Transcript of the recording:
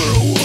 No